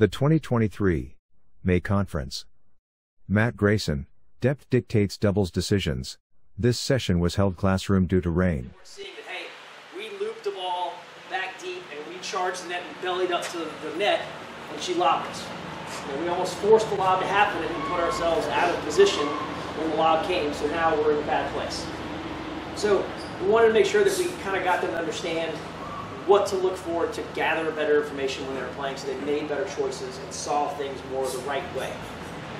The 2023 May Conference. Matt Grayson, Depth Dictates Doubles Decisions. This session was held classroom due to rain. That, hey, we looped the ball back deep and we charged the net and bellied up to the net when she lobbed us. Know, we almost forced the lob to happen and we put ourselves out of position when the lob came, so now we're in a bad place. So we wanted to make sure that we kind of got them to understand what to look for to gather better information when they were playing so they made better choices and saw things more the right way.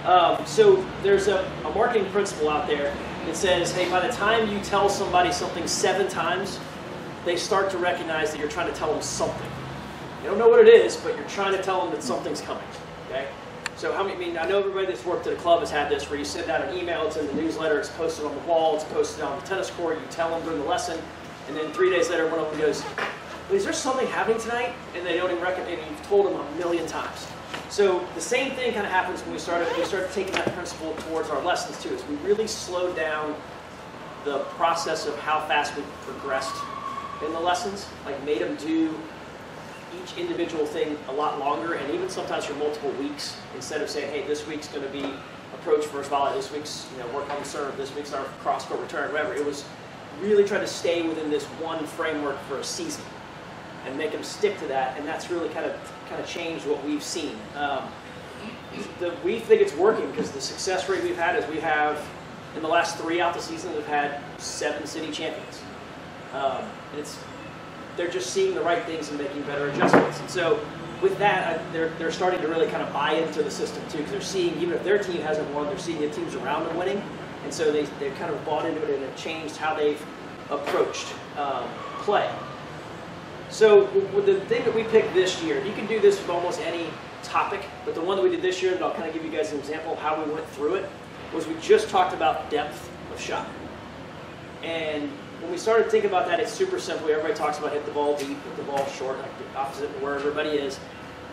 Um, so there's a, a marketing principle out there that says, hey, by the time you tell somebody something seven times, they start to recognize that you're trying to tell them something. They don't know what it is, but you're trying to tell them that something's coming. Okay? So how many? I mean, I know everybody that's worked at a club has had this, where you send out an email, it's in the newsletter, it's posted on the wall, it's posted on the tennis court. You tell them during the lesson, and then three days later, one of them goes, "Is there something happening tonight?" And they don't even recognize. And you've told them a million times. So the same thing kind of happens when we started. We started taking that principle towards our lessons too. Is we really slowed down the process of how fast we progressed in the lessons. Like made them do each individual thing a lot longer, and even sometimes for multiple weeks. Instead of saying, "Hey, this week's going to be approach first volley. This week's you know work on the serve. This week's our cross court return. Whatever." It was really trying to stay within this one framework for a season and make them stick to that, and that's really kind of kind of changed what we've seen. Um, the, we think it's working because the success rate we've had is we have in the last three out the season we've had seven city champions. Um, it's they're just seeing the right things and making better adjustments. And so with that, I, they're, they're starting to really kind of buy into the system too, because they're seeing, even if their team hasn't won, they're seeing the teams around them winning. And so they, they've kind of bought into it and it changed how they've approached um, play. So the thing that we picked this year, you can do this with almost any topic, but the one that we did this year, that I'll kind of give you guys an example of how we went through it, was we just talked about depth of shot. And when we started thinking about that, it's super simple. Everybody talks about hit the ball deep, hit the ball short, like the opposite of where everybody is.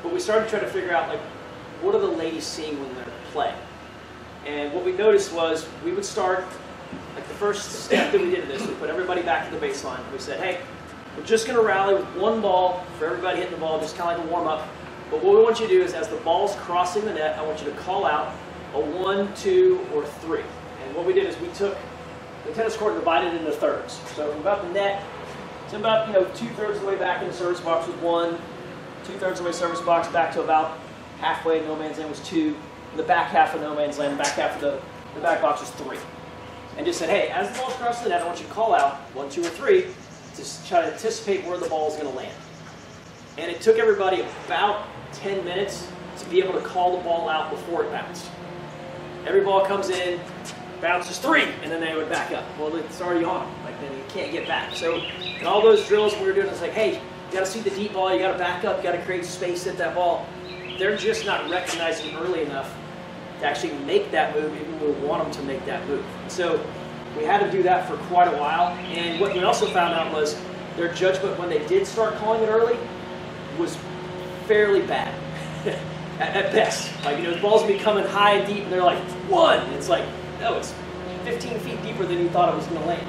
But we started trying to figure out like, what are the ladies seeing when they're playing? And what we noticed was we would start, like the first step that we did this, we put everybody back to the baseline. We said, hey, we're just going to rally with one ball for everybody hitting the ball, just kind of like a warm up. But what we want you to do is, as the ball's crossing the net, I want you to call out a one, two, or three. And what we did is we took the tennis court and divided it into thirds. So from about the net to about you know two thirds of the way back in the service box was one, two thirds of the way service box back to about halfway no man's land was two, and the back half of no man's land, the back half of the, the back box was three. And just said, hey, as the ball's crossing the net, I want you to call out one, two, or three to try to anticipate where the ball is going to land. And it took everybody about 10 minutes to be able to call the ball out before it bounced. Every ball comes in, bounces three, and then they would back up. Well, it's already on. Like then you can't get back. So in all those drills we were doing, it's like, hey, you got to see the deep ball. You got to back up. You got to create space at that ball. They're just not recognizing early enough to actually make that move, even when we want them to make that move. So we had to do that for quite a while. And what we also found out was their judgment when they did start calling it early was fairly bad. at, at, best. Like, you know, the ball's be coming high and deep, and they're like, one. And it's like, no, it's 15 feet deeper than you thought it was going to land.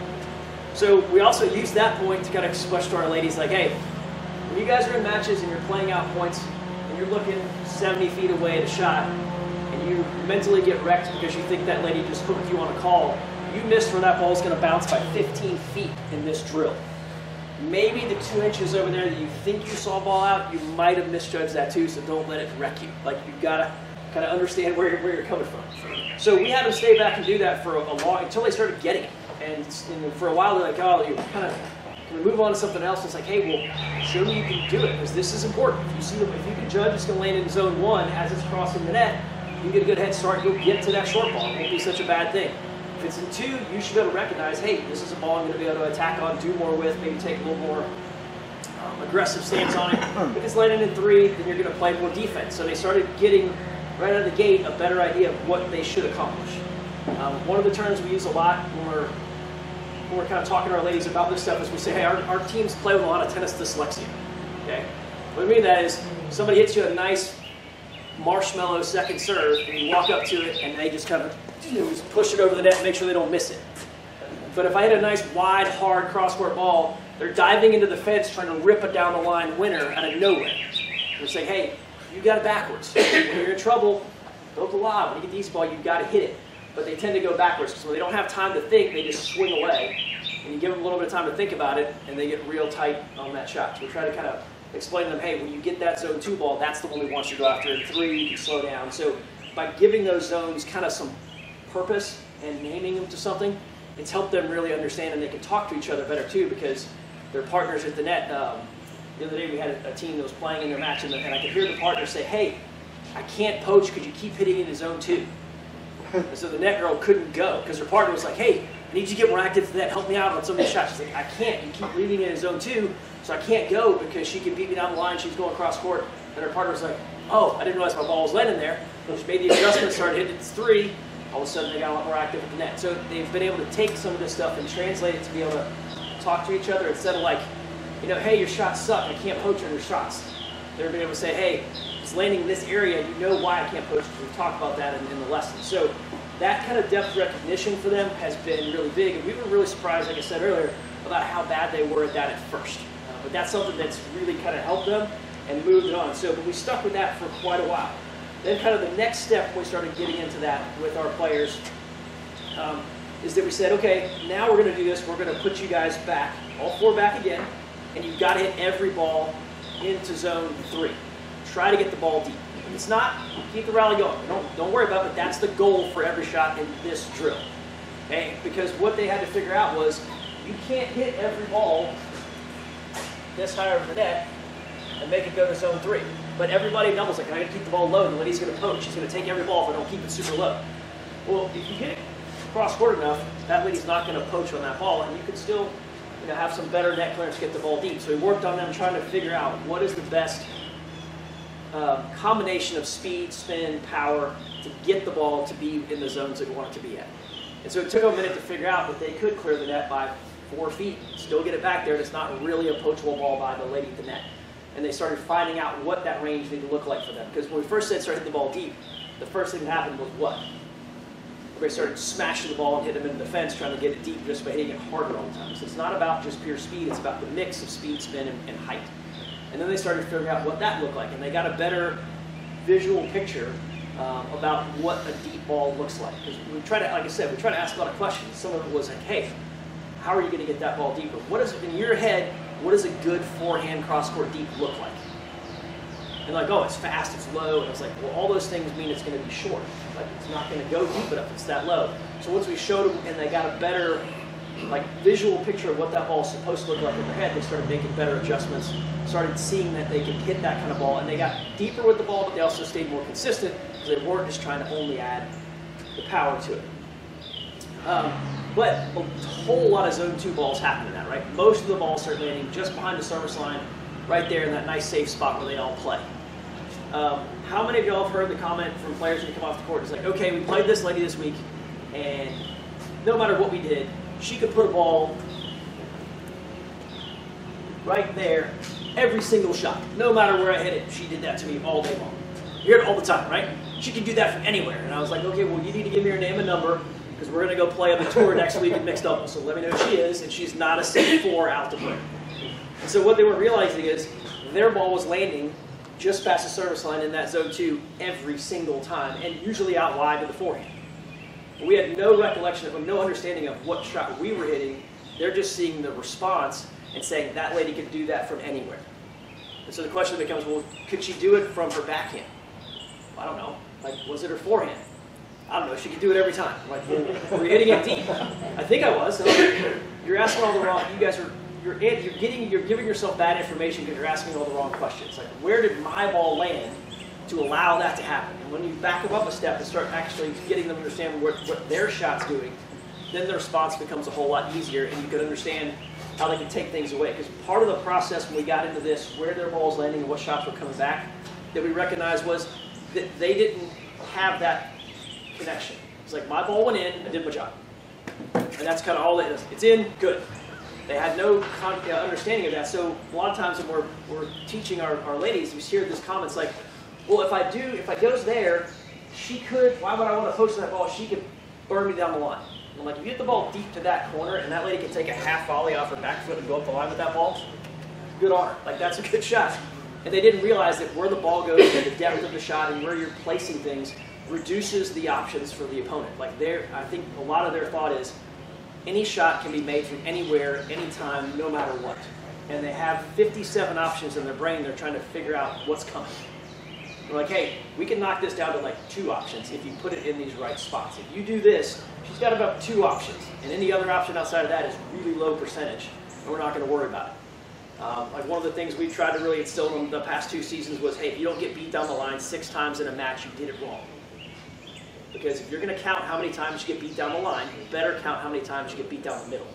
So we also used that point to kind of express to our ladies, like, hey, when you guys are in matches and you're playing out points, and you're looking 70 feet away at a shot, and you mentally get wrecked because you think that lady just hooked you on a call, you missed where that ball's going to bounce by 15 feet in this drill. Maybe the two inches over there that you think you saw ball out, you might have misjudged that too, so don't let it wreck you. Like, you've got to kind of understand where you're, where you're coming from. So we had them stay back and do that for a, a long, until they started getting it. And, and for a while, they're like, oh, you kind of, can we move on to something else? It's like, hey, well, show me you can do it, because this is important. If you see, them, if you can judge it's going to land in zone one as it's crossing the net, you get a good head start, you'll get to that short ball. It won't be such a bad thing. If it's in two, you should be able to recognize, hey, this is a ball I'm going to be able to attack on, do more with, maybe take a little more um, aggressive stance on it. If it's landing in three, then you're going to play more defense. So they started getting, right out of the gate, a better idea of what they should accomplish. Um, one of the terms we use a lot when we're, when we're kind of talking to our ladies about this stuff is we say, hey, our, our teams play with a lot of tennis dyslexia. Okay? What I mean that is somebody hits you a nice marshmallow second serve, and you walk up to it, and they just kind of just push it over the net and make sure they don't miss it. But if I hit a nice wide, hard cross-court ball, they're diving into the fence trying to rip a down the line winner out of nowhere. They're saying, hey, you got it backwards. when you're in trouble, go to the lob. When you get the easy ball, you've got to hit it. But they tend to go backwards because when they don't have time to think, they just swing away. And you give them a little bit of time to think about it, and they get real tight on that shot. So we try to kind of explain to them, hey, when you get that zone two ball, that's the one we want you to go after. In three, you can slow down. So by giving those zones kind of some purpose and naming them to something, it's helped them really understand and they can talk to each other better too because their partners at the net. Um, the other day we had a, team that was playing in their match and, the, and I could hear the partner say, hey, I can't poach because you keep hitting in his zone two. and so the net girl couldn't go because her partner was like, hey, I need you to get more active to that. Help me out on some of these shots. She's like, I can't. You keep leaving in zone two, so I can't go because she can beat me down the line. She's going across court. And her partner was like, oh, I didn't realize my ball was landing there. So, she made the adjustment, started hitting three. All of a sudden, they got a lot more active at the net. So they've been able to take some of this stuff and translate it to be able to talk to each other instead of like, you know, hey, your shots suck. I can't poach on your shots. They're being able to say, hey, it's landing in this area. You know why I can't poach. We talked about that in, in the lesson. So that kind of depth recognition for them has been really big. And we were really surprised, like I said earlier, about how bad they were at that at first. But that's something that's really kind of helped them and moved it on. So, but we stuck with that for quite a while. Then kind of the next step we started getting into that with our players um, is that we said, okay, now we're going to do this. We're going to put you guys back, all four back again, and you've got to hit every ball into zone three. Try to get the ball deep. If it's not, keep the rally going. Don't, don't worry about it. That's the goal for every shot in this drill. Okay? Because what they had to figure out was you can't hit every ball this high over the net and make it go to zone three. But everybody doubles like, I gotta keep the ball low, the lady's gonna poach. She's gonna take every ball if I don't keep it super low. Well, if you hit it cross court enough, that lady's not gonna poach on that ball, and you can still you know, have some better net clearance, get the ball deep. So we worked on them trying to figure out what is the best uh, combination of speed, spin, power to get the ball to be in the zones that we want it to be at. And so it took a minute to figure out that they could clear the net by four feet, still get it back there, and it's not really a poachable ball by the lady at the net. And they started finding out what that range needed to look like for them. Because when we first said start hitting the ball deep, the first thing that happened was what? Everybody started smashing the ball and hitting them into the fence, trying to get it deep just by hitting it harder all the time. So it's not about just pure speed, it's about the mix of speed, spin, and, and height. And then they started figuring out what that looked like, and they got a better visual picture um, about what a deep ball looks like. Because we try to, like I said, we try to ask a lot of questions. Some of it was like, hey, how are you going to get that ball deeper? What is, in your head, what does a good forehand cross-court deep look like? And like, oh, it's fast, it's low. And I was like, well, all those things mean it's going to be short. Like, it's not going to go deep enough. It's that low. So once we showed them and they got a better like visual picture of what that ball is supposed to look like in their head, they started making better adjustments, started seeing that they could hit that kind of ball, and they got deeper with the ball, but they also stayed more consistent because they weren't just trying to only add the power to it. Um, but a whole lot of zone two balls happen in that, right? Most of the balls are landing just behind the service line, right there in that nice safe spot where they all play. Um, how many of y'all have heard the comment from players when you come off the court? It's like, okay, we played this lady this week, and no matter what we did, she could put a ball right there every single shot. No matter where I hit it, she did that to me all day long. You hear it all the time, right? She can do that from anywhere. And I was like, okay, well, you need to give me her name and number because we're going to go play on the tour next week in mixed doubles. So let me know who she is, and she's not a set four out to play. And so what they were realizing is their ball was landing just past the service line in that zone two every single time, and usually out wide to the forehand. We had no recollection of, no understanding of what shot we were hitting. They're just seeing the response and saying that lady could do that from anywhere. And so the question becomes, well, could she do it from her backhand? I don't know. Like, was it her forehand? I don't know. She could do it every time. I'm like, well, were you hitting it deep? I think I was. you're asking all the wrong. You guys are. You're, you're getting. You're giving yourself bad information because you're asking all the wrong questions. Like, where did my ball land to allow that to happen. And when you back them up a step and start actually getting them to understand what, what their shot's doing, then the response becomes a whole lot easier and you can understand how they can take things away. Because part of the process when we got into this, where their ball's landing and what shots were coming back, that we recognized was that they didn't have that connection. It's like my ball went in, I did my job. And that's kind of all it is. It's in, good. They had no uh, understanding of that. So a lot of times when we're, we're teaching our, our ladies, we hear these comments like, well, if I do, if I goes there, she could, why would I want to poach that ball? She could burn me down the line. I'm like, if you get the ball deep to that corner and that lady can take a half volley off her back foot and go up the line with that ball, good her. Like, that's a good shot. And they didn't realize that where the ball goes and the depth of the shot and where you're placing things reduces the options for the opponent. Like there, I think a lot of their thought is any shot can be made from anywhere, anytime, no matter what. And they have 57 options in their brain. They're trying to figure out what's coming. They're like, hey, we can knock this down to like two options if you put it in these right spots. If you do this, she's got about two options. And any other option outside of that is really low percentage. And we're not going to worry about it. Um, like one of the things we've tried to really instill in the past two seasons was, hey, if you don't get beat down the line six times in a match, you did it wrong. Because if you're going to count how many times you get beat down the line, you better count how many times you get beat down the middle.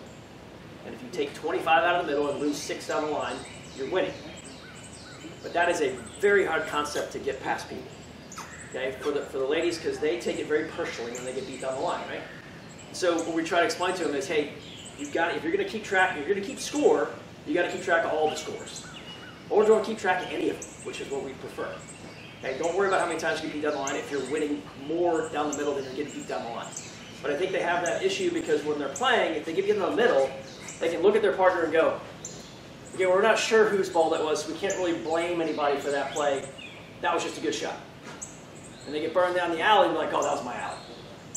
And if you take 25 out of the middle and lose six down the line, you're winning. But that is a very hard concept to get past people. Okay, for the, for the ladies, because they take it very personally when they get beat down the line, right? So what we try to explain to them is, hey, you've got if you're going to keep track, if you're going to keep score, you got to keep track of all the scores, or don't keep track of any of them, which is what we prefer. Okay, don't worry about how many times you get beat down the line if you're winning more down the middle than you're getting beat down the line. But I think they have that issue because when they're playing, if they get beat down the middle, they can look at their partner and go, okay, we're not sure whose ball that was, so we can't really blame anybody for that play. That was just a good shot. And they get burned down the alley and like, oh, that was my alley.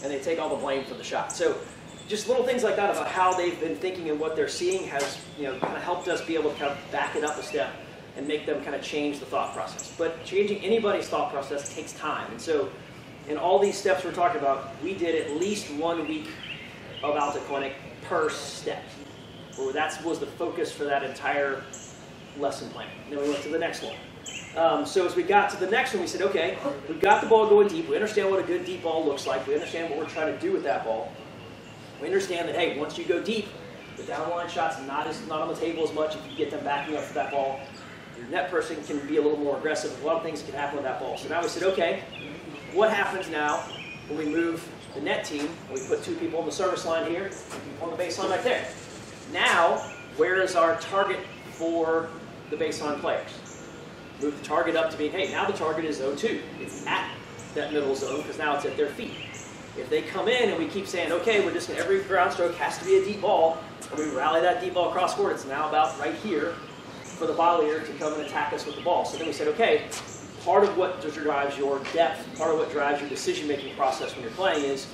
And they take all the blame for the shot. So just little things like that about how they've been thinking and what they're seeing has you know, kind of helped us be able to kind of back it up a step and make them kind of change the thought process. But changing anybody's thought process takes time. And so in all these steps we're talking about, we did at least one week of Alta Clinic per step. That was the focus for that entire lesson plan. And then we went to the next one. Um, so as we got to the next one, we said, okay, we've got the ball going deep. We understand what a good deep ball looks like. We understand what we're trying to do with that ball. We understand that, hey, once you go deep, the downline shot's not, as, not on the table as much if you get them backing up for that ball your net person can be a little more aggressive. A lot of things can happen with that ball. So now we said, okay, what happens now when we move the net team and we put two people on the service line here, on the baseline right there? Now, where is our target for the baseline players? Move the target up to being, hey, now the target is 0-2. It's at that middle zone because now it's at their feet. If they come in and we keep saying, okay, we're just going to, every ground stroke has to be a deep ball, and we rally that deep ball across court, it's now about right here, for the volleyer to come and attack us with the ball. So then we said, okay, part of what drives your depth, part of what drives your decision-making process when you're playing is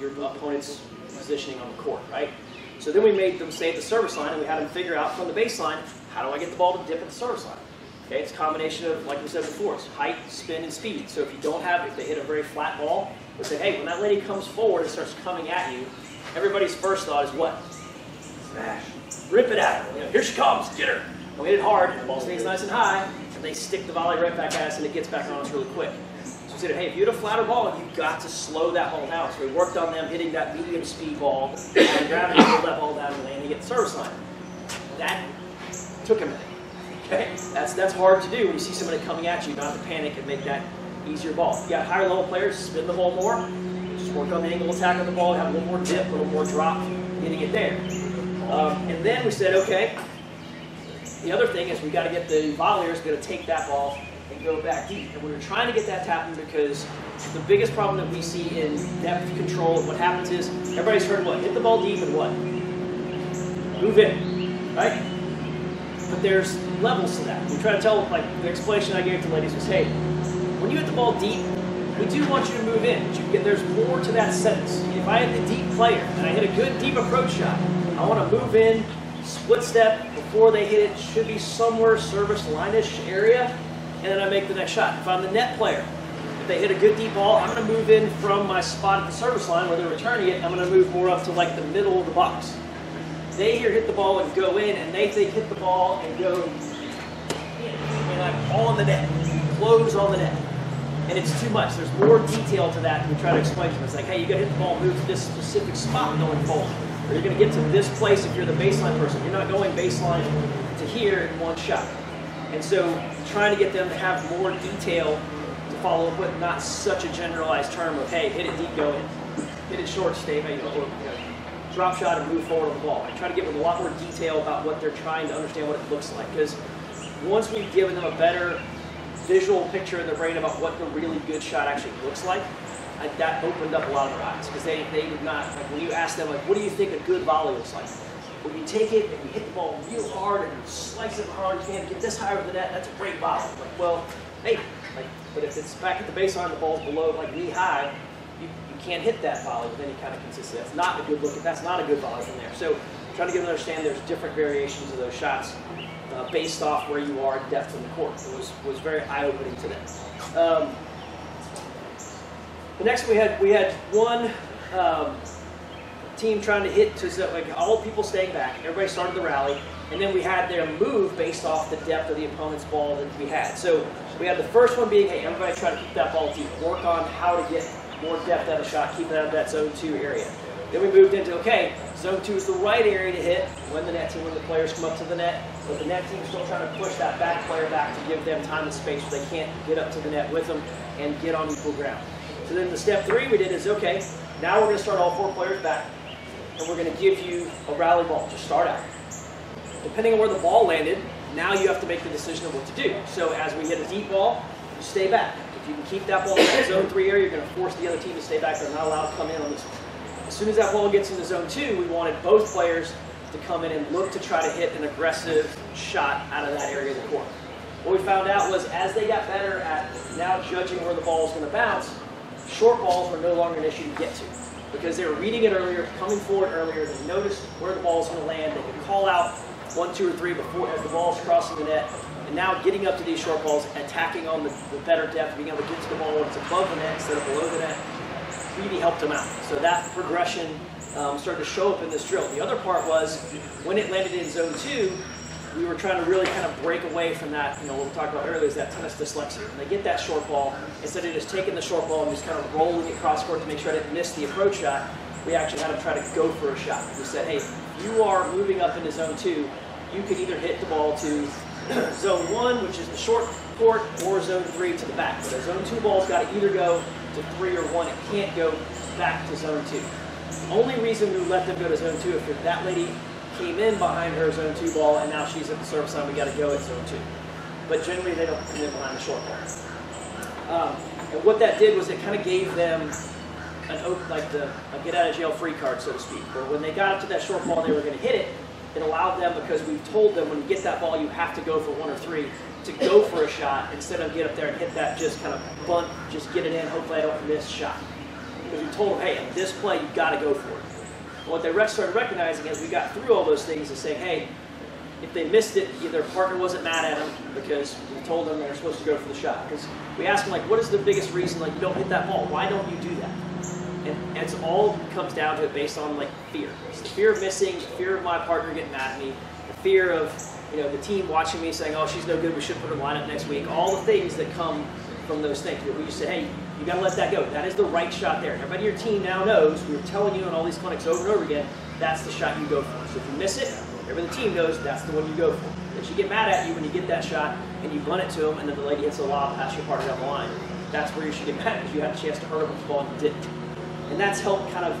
your opponent's positioning on the court, right? So then we made them stay at the service line, and we had them figure out from the baseline, how do I get the ball to dip at the service line? Okay, it's a combination of, like we said before, it's height, spin, and speed. So if you don't have, if they hit a very flat ball, we say, hey, when that lady comes forward and starts coming at you, everybody's first thought is what? Smash. Rip it at her. You know, Here she comes, get her. And we hit it hard, the ball stays nice and high, and they stick the volley right back at us, and it gets back on us really quick. So we said, hey, if you had a flatter ball, you've got to slow that ball down. So we worked on them hitting that medium speed ball, and gravity pulled that ball down and landing at the service line. That took a minute. Okay? That's, that's hard to do when you see somebody coming at you, not to panic and make that easier ball. You got higher level players, spin the ball more, just work on the angle attack of the ball, have a little more dip, a little more drop, getting it there. Um, and then we said, okay, the other thing is we got to get the volleyers going to take that ball and go back deep. And we were trying to get that to happen because the biggest problem that we see in depth control, and what happens is everybody's heard what? Hit the ball deep and what? Move in, right? But there's levels to that. We try to tell, like the explanation I gave to ladies was, hey, when you hit the ball deep, we do want you to move in. But get, there's more to that sentence. If I had the deep player and I hit a good deep approach shot, I want to move in, split step, before they hit it should be somewhere service line-ish area, and then I make the next shot. If I'm the net player, if they hit a good deep ball, I'm going to move in from my spot at the service line where they're returning it. I'm going to move more up to like the middle of the box. They here hit the ball and go in, and they think hit the ball and go in, and I'm in the net, close on the net. And it's too much. There's more detail to that we try to explain to them. It's like, hey, you got to hit the ball, move to this specific spot going forward or you're going to get to this place if you're the baseline person. You're not going baseline to here in one shot. And so trying to get them to have more detail to follow up with not such a generalized term of, hey, hit it deep, go in. Hit it short, stay, know, or, you know, drop shot and move forward on the ball. I try to get them a lot more detail about what they're trying to understand what it looks like. Because once we've given them a better visual picture in their brain about what the really good shot actually looks like, I, that opened up a lot of their eyes because they, they did not, like when you ask them, like, what do you think a good volley looks like? when you take it and you hit the ball real hard and you slice it hard, you can't get this high over the net, that's a great volley. Like, well, hey, like, but if it's back at the baseline, the ball's below like knee high, you, you can't hit that volley with any kind of consistency. That's not a good look. That's not a good volley from there. So trying to get them to understand there's different variations of those shots uh, based off where you are depth in the court. It was, was very eye-opening to them. Um, the next we had we had one um, team trying to hit to like all people staying back. Everybody started the rally, and then we had their move based off the depth of the opponent's ball that we had. So we had the first one being, hey, everybody try to keep that ball deep. Work on how to get more depth out of shot, keep it out of that zone two area. Then we moved into, okay, zone two is the right area to hit when the net team, when the players come up to the net, but the net team is still trying to push that back player back to give them time and space so they can't get up to the net with them and get on equal ground. So then the step three we did is, okay, now we're going to start all four players back, and we're going to give you a rally ball to start out. Depending on where the ball landed, now you have to make the decision of what to do. So as we hit a deep ball, you stay back. If you can keep that ball in that zone three area, you're going to force the other team to stay back. They're not allowed to come in on this one. As soon as that ball gets into zone two, we wanted both players to come in and look to try to hit an aggressive shot out of that area of the court. What we found out was as they got better at now judging where the ball is going to bounce, short balls were no longer an issue to get to because they were reading it earlier, coming forward earlier, they noticed where the ball was going to land, they could call out one, two, or three before as the ball's crossing the net, and now getting up to these short balls, attacking on the, the better depth, being able to get to the ball when it's above the net instead of below the net, really helped them out. So that progression um, started to show up in this drill. The other part was when it landed in zone two, we were trying to really kind of break away from that, you know, what we talked about earlier is that tennis dyslexia. When they get that short ball, instead of just taking the short ball and just kind of rolling it cross court to make sure I didn't miss the approach shot, we actually had them try to go for a shot. We said, hey, you are moving up into zone two, you could either hit the ball to zone one, which is the short court, or zone three to the back. But a zone two ball's got to either go to three or one. It can't go back to zone two. The only reason we let them go to zone two if you're that lady came in behind her zone two ball and now she's at the service line, we got to go at zone two. But generally they don't come in behind the short ball. Um, and what that did was it kind of gave them an like the a get out of jail free card, so to speak. Where when they got up to that short ball, they were going to hit it. It allowed them because we told them when you get that ball, you have to go for one or three to go for a shot instead of get up there and hit that just kind of bunt, just get it in. Hopefully, I don't miss shot. Because we told them, hey, on this play, you got to go for it. What they started recognizing as we got through all those things is say, hey, if they missed it, their partner wasn't mad at them because we told them they're supposed to go for the shot. Because we asked them, like, what is the biggest reason like you don't hit that ball? Why don't you do that? And, and it's all comes down to it based on like fear. It's the fear of missing, the fear of my partner getting mad at me, the fear of you know the team watching me saying, "Oh, she's no good. We should put her lineup next week." All the things that come from those things. But we just say, "Hey, you got to let that go. That is the right shot there." Everybody in your team now knows. We're telling you in all these clinics over and over again. That's the shot you go for. So if you miss it, everybody in the team knows that's the one you go for. If she get mad at you when you get that shot and you run it to them, and then the lady hits a lob past your partner down the line. That's where you should get mad because you had a chance to hurt them with the ball and you didn't. And that's helped kind of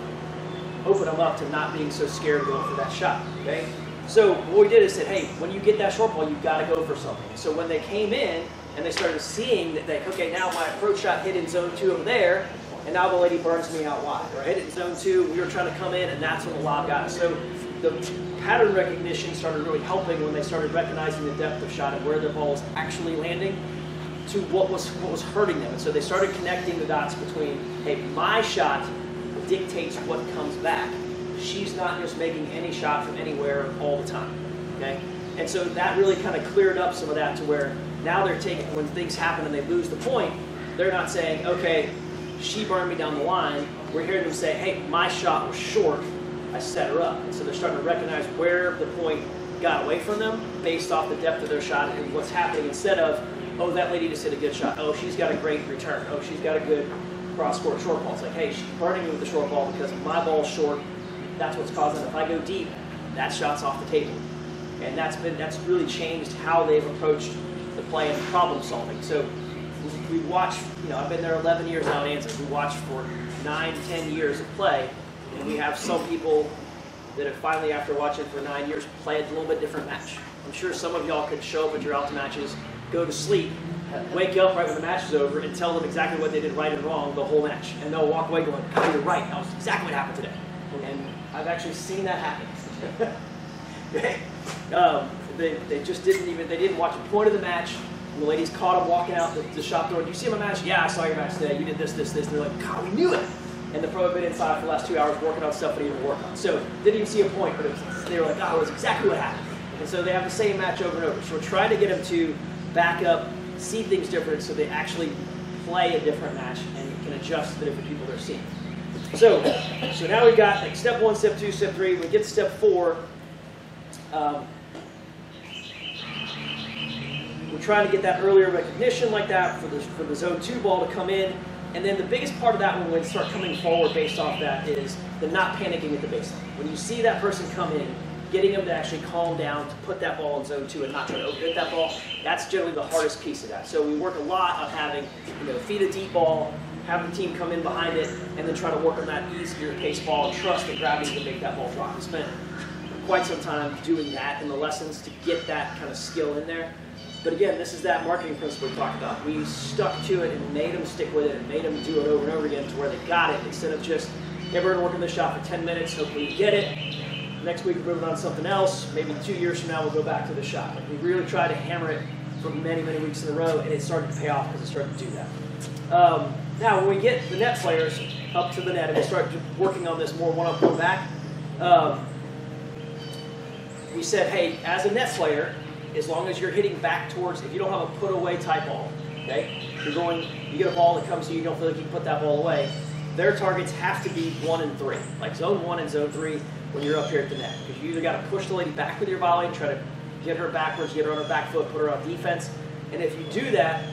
open them up to not being so scared going for that shot. Okay? So what we did is said, hey, when you get that short ball, you've got to go for something. So when they came in and they started seeing that, they, okay, now my approach shot hit in zone two over there, and now the lady burns me out wide. It in zone two, we were trying to come in, and that's when the lob got. So the pattern recognition started really helping when they started recognizing the depth of shot and where their ball was actually landing to what was what was hurting them. And so they started connecting the dots between, hey, my shot dictates what comes back. She's not just making any shot from anywhere all the time. Okay? And so that really kind of cleared up some of that to where now they're taking when things happen and they lose the point, they're not saying, okay, she burned me down the line. We're hearing them say, hey, my shot was short. I set her up. And so they're starting to recognize where the point got away from them based off the depth of their shot and what's happening instead of, oh, that lady just hit a good shot. Oh, she's got a great return. Oh, she's got a good cross court short ball. It's like, hey, she's burning me with the short ball because my ball's short. That's what's causing it. If I go deep, that shot's off the table. And that's been that's really changed how they've approached play and problem solving. So we watch, you know, I've been there 11 years now in Ansley. We watch for nine, 10 years of play, and we have some people that have finally, after watching for nine years, played a little bit different match. I'm sure some of y'all could show up at your Alta matches, go to sleep, wake up right when the match is over, and tell them exactly what they did right and wrong the whole match. And they'll walk away going, God, you're right. That was exactly what happened today. And I've actually seen that happen. um, they, they just didn't even, they didn't watch a point of the match. And the ladies caught him walking out the, the shop door. Do you see my match? Yeah, I saw your match today. You did this, this, this. And they're like, God, we knew it. And the pro had been inside for the last two hours working on stuff they didn't even work on. So didn't even see a point, but was, they were like, oh, it was exactly what happened. And so they have the same match over and over. So we're trying to get them to back up, see things different, so they actually play a different match and can adjust to the different people they're seeing. So, so now we've got like step one, step two, step three. We get to step four. Um, we're trying to get that earlier recognition like that for the, for the zone two ball to come in. And then the biggest part of that when we start coming forward based off that is the not panicking at the baseline. When you see that person come in, getting them to actually calm down, to put that ball in zone two and not try to overhit that ball, that's generally the hardest piece of that. So we work a lot on having, you know, feed a deep ball, have the team come in behind it, and then try to work on that easier pace ball and trust that gravity can make that ball drop. We spent quite some time doing that in the lessons to get that kind of skill in there. But again, this is that marketing principle we talked about. We stuck to it and made them stick with it and made them do it over and over again to where they got it instead of just, hey, we're going to work in the shop for 10 minutes, hopefully you get it. Next week we're moving on something else. Maybe two years from now we'll go back to the shop. Like we really tried to hammer it for many, many weeks in a row, and it started to pay off because it started to do that. Um, now, when we get the net players up to the net and we start working on this more one-on-one back, um, we said, hey, as a net player, as long as you're hitting back towards, if you don't have a put away type ball, okay, you're going, you get a ball that comes to you, you don't feel like you can put that ball away, their targets have to be one and three, like zone one and zone three when you're up here at the net. Because you either got to push the lady back with your volley try to get her backwards, get her on her back foot, put her on defense. And if you do that,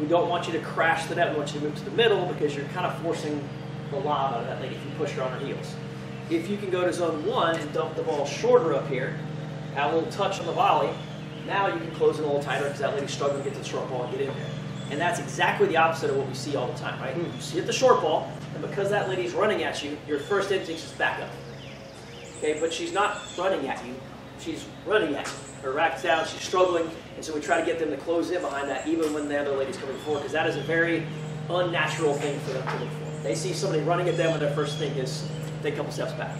we don't want you to crash the net. We want you to move to the middle because you're kind of forcing the lob out of that lady if you push her on her heels. If you can go to zone one and dump the ball shorter up here, add a little touch on the volley, now you can close it a little tighter because that lady's struggling to get to the short ball and get in there. And that's exactly the opposite of what we see all the time, right? Hmm. You hit the short ball, and because that lady's running at you, your first instinct is back up. Okay, but she's not running at you. She's running at you. Her rack's down, she's struggling, and so we try to get them to close in behind that even when the other lady's coming forward, because that is a very unnatural thing for them to look for. They see somebody running at them, and their first thing is take a couple steps back.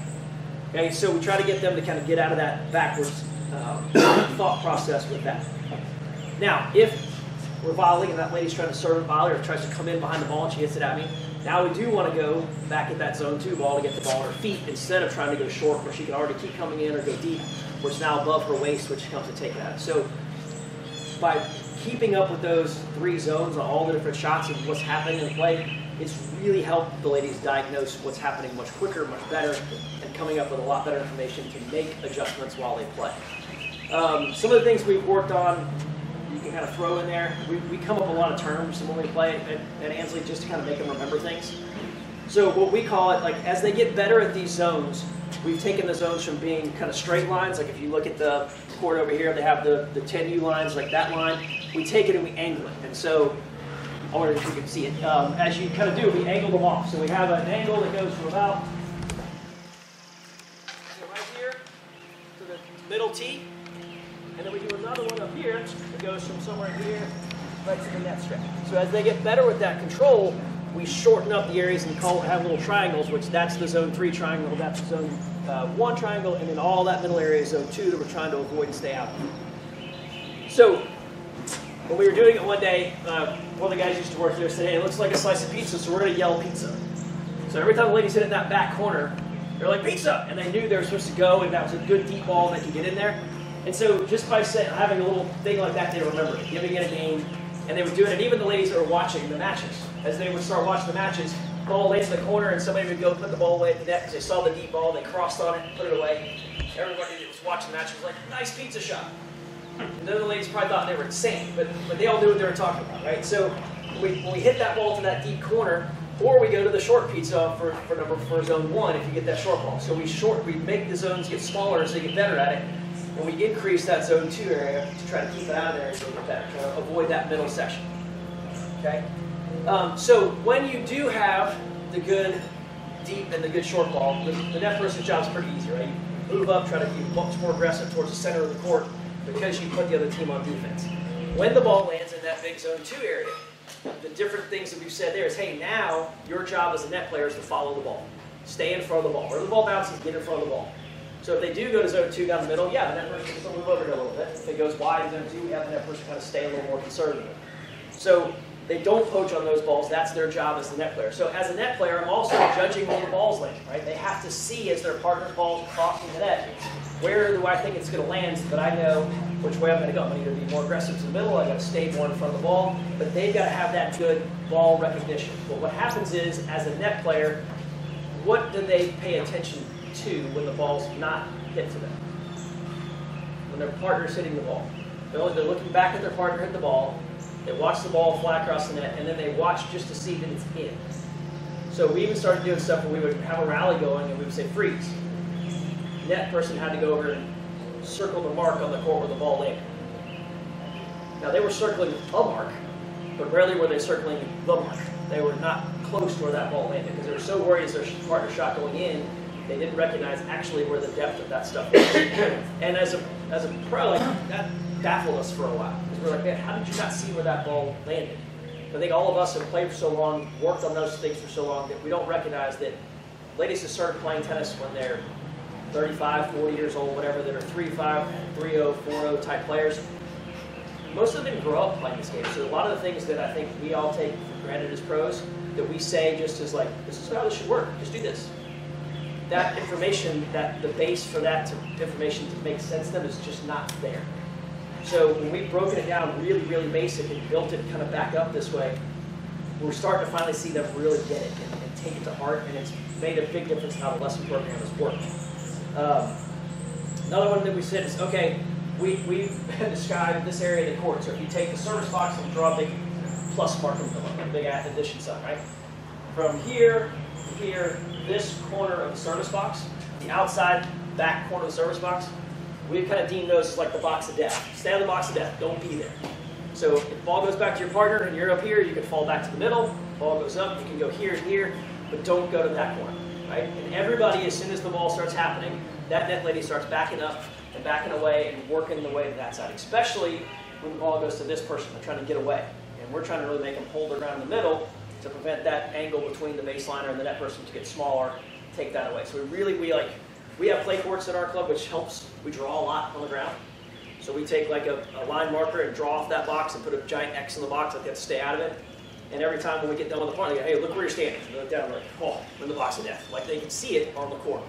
Okay, so we try to get them to kind of get out of that backwards um, thought process with that. Now, if we're volleying and that lady's trying to serve a volley or tries to come in behind the ball and she hits it at me, now we do want to go back at that zone two ball to get the ball on her feet instead of trying to go short where she can already keep coming in or go deep where it's now above her waist which comes to take that. So by keeping up with those three zones on all the different shots and what's happening in the play, it's really helped the ladies diagnose what's happening much quicker, much better, and coming up with a lot better information to make adjustments while they play. Um, some of the things we've worked on, you can kind of throw in there. We, we come up a lot of terms when we play at, at Ansley just to kind of make them remember things. So what we call it, like as they get better at these zones, we've taken the zones from being kind of straight lines. Like if you look at the court over here, they have the, the 10U lines, like that line. We take it and we angle it. And so, Wonder if you can see it. Um, as you kind of do, we angle them off. So we have an angle that goes from about right here to the middle T. And then we do another one up here that goes from somewhere here right to the net strap. So as they get better with that control, we shorten up the areas and call have little triangles, which that's the zone three triangle, that's the zone uh, one triangle, and then all that middle area is zone two that we're trying to avoid and stay out of. So when we were doing it one day, uh, one of the guys used to work there said, hey, it looks like a slice of pizza, so we're going to yell pizza. So every time the ladies hit in that back corner, they're like, pizza! And they knew they were supposed to go, and that was a good deep ball that could get in there. And so just by having a little thing like that, they remembered it, giving it a name, and they would do it. And even the ladies that were watching the matches, as they would start watching the matches, ball lays in the corner, and somebody would go put the ball away at the net because they saw the deep ball, they crossed on it, put it away. Everybody that was watching the match was like, nice pizza shot. The ladies probably thought they were insane, but, but they all knew what they were talking about, right? So we, we hit that ball to that deep corner, or we go to the short pizza for, for number for zone one if you get that short ball. So we short we make the zones get smaller as they get better at it, and we increase that zone two area to try to keep it out of there and get to avoid that middle section. Okay. Um, so when you do have the good deep and the good short ball, the, the net job is pretty easy, right? You move up, try to be much more aggressive towards the center of the court because you put the other team on defense. When the ball lands in that big zone two area, the different things that we've said there is, hey, now your job as a net player is to follow the ball. Stay in front of the ball. Where the ball bounces, get in front of the ball. So if they do go to zone two down the middle, yeah, the net person can move over here a little bit. If it goes wide in zone two, we have the net person kind of stay a little more conservative. So they don't poach on those balls. That's their job as the net player. So as a net player, I'm also judging where the ball's landing, right? They have to see as their partner's ball is crossing the net, where do I think it's going to land so that I know which way I'm going to go. I'm going to either be more aggressive to the middle, I've got to stay more in front of the ball, but they've got to have that good ball recognition. But what happens is, as a net player, what do they pay attention to when the ball's not hit to them? When their partner's hitting the ball. They're looking back at their partner hit the ball, they watch the ball fly across the net, and then they watch just to see that it's in. So we even started doing stuff where we would have a rally going and we would say freeze. Net person had to go over and circle the mark on the court where the ball landed. Now they were circling a mark, but rarely were they circling the mark. They were not close to where that ball landed because they were so worried as their partner shot going in, they didn't recognize actually where the depth of that stuff was. and as a as a pro, like that baffled us for a while we're like, man, how did you not see where that ball landed? I think all of us have played for so long, worked on those things for so long that we don't recognize that ladies who started playing tennis when they're 35, 40 years old, whatever, that are 3-5, 3-0, 4-0 type players, most of them grow up playing this game. So a lot of the things that I think we all take for granted as pros, that we say just as like, this is how this should work, just do this. That information, that the base for that to, information to make sense to them is just not there. So when we've broken it down really, really basic and built it kind of back up this way, we're starting to finally see them really get it and, and take it to heart, and it's made a big difference in how the lesson program has worked. Um, another one that we said is, okay, we, we've described this area of the court. So if you take the service box and draw a big plus mark in the middle, a big addition sign, right? From here to here, this corner of the service box, the outside back corner of the service box, we kind of deem those as like the box of death. Stay on the box of death. Don't be there. So if the ball goes back to your partner and you're up here, you can fall back to the middle. Ball goes up, you can go here and here, but don't go to that corner right? And everybody, as soon as the ball starts happening, that net lady starts backing up and backing away and working the way to that side, especially when the ball goes to this person. They're trying to get away. And we're trying to really make them hold in the middle to prevent that angle between the baseliner and the net person to get smaller, take that away. So we really, we like, we have play courts at our club, which helps. We draw a lot on the ground. So we take like a, a line marker and draw off that box and put a giant X in the box, like that stay out of it. And every time when we get done with the point, they go, hey, look where you're standing. They look down, like, oh, we're in the box of death. Like they can see it on the court.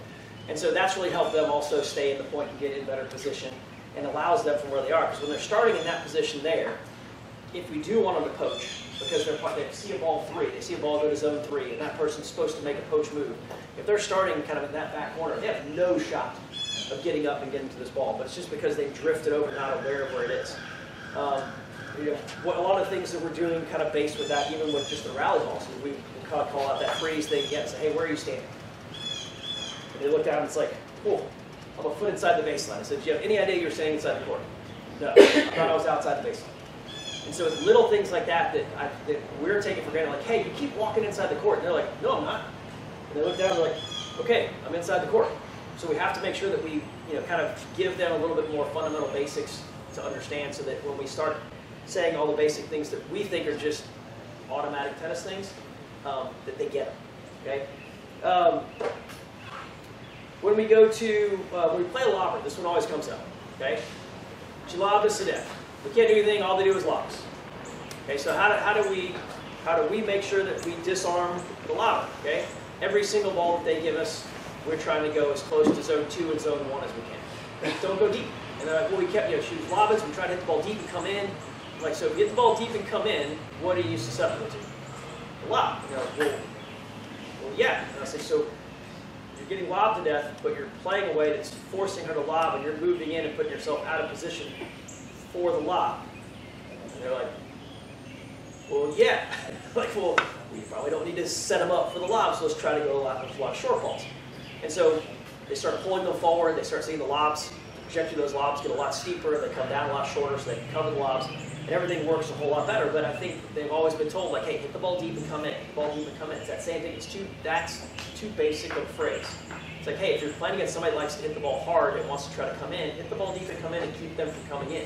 And so that's really helped them also stay in the point and get in better position and allows them from where they are. Because when they're starting in that position there, if we do want them to poach, because they're, they see a ball three, they see a ball go to zone three, and that person's supposed to make a poach move. If they're starting kind of in that back corner, they have no shot of getting up and getting to this ball. But it's just because they've drifted over, not aware of where it is. Um, you know, what, a lot of things that we're doing kind of based with that, even with just the rally balls, we, kind of call out that freeze thing again, say, hey, where are you standing? And they look down and it's like, cool, I'm a foot inside the baseline. I said, do you have any idea you're standing inside the court? No, I thought I was outside the baseline. And so it's little things like that that, I, that we're taking for granted, like, hey, you keep walking inside the court. And they're like, no, I'm not. And they look down and they're like, okay, I'm inside the court. So we have to make sure that we, you know, kind of give them a little bit more fundamental basics to understand so that when we start saying all the basic things that we think are just automatic tennis things, um, that they get them. Okay. Um, when we go to uh, when we play a lobber, this one always comes up. Okay. She lobbed us to death. We can't do anything. All they do is lobs. Okay. So how do, how do we how do we make sure that we disarm the lobber? Okay. Every single ball that they give us, we're trying to go as close to zone two and zone one as we can. Don't go deep. And they're like, well, we kept, you know, shooting lobbers, we try to hit the ball deep and come in. Like, so if you get the ball deep and come in, what are you susceptible to? A lob. You well, well, yeah. And I say, so you're getting lobbed to death, but you're playing a way that's forcing her to lob, and you're moving in and putting yourself out of position for the lob. And they're like, well, yeah. like, well, we probably don't need to set them up for the lob, so let's try to go a lot, a lot of short balls. And so they start pulling them forward, they start seeing the lobs, trajectory those lobs get a lot steeper, they come down a lot shorter, so they can cover the lobs and everything works a whole lot better. But I think they've always been told, like, hey, hit the ball deep and come in, hit the ball deep and come in. It's that same thing. It's too that's too basic of a phrase. It's like, hey, if you're playing against somebody that likes to hit the ball hard and wants to try to come in, hit the ball deep and come in and keep them from coming in.